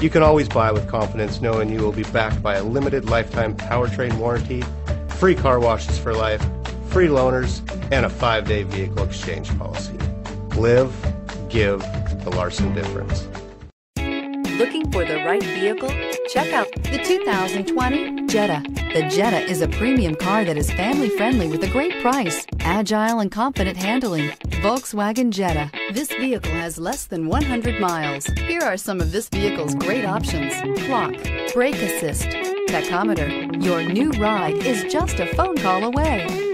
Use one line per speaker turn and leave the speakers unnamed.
You can always buy with confidence knowing you will be backed by a limited lifetime powertrain warranty, free car washes for life, free loaners, and a five day vehicle exchange policy. Live, give the Larson difference.
Looking for the right vehicle? Check out the 2020 Jetta. The Jetta is a premium car that is family friendly with a great price, agile and confident handling. Volkswagen Jetta. This vehicle has less than 100 miles. Here are some of this vehicle's great options. Clock, brake assist, tachometer. Your new ride is just a phone call away.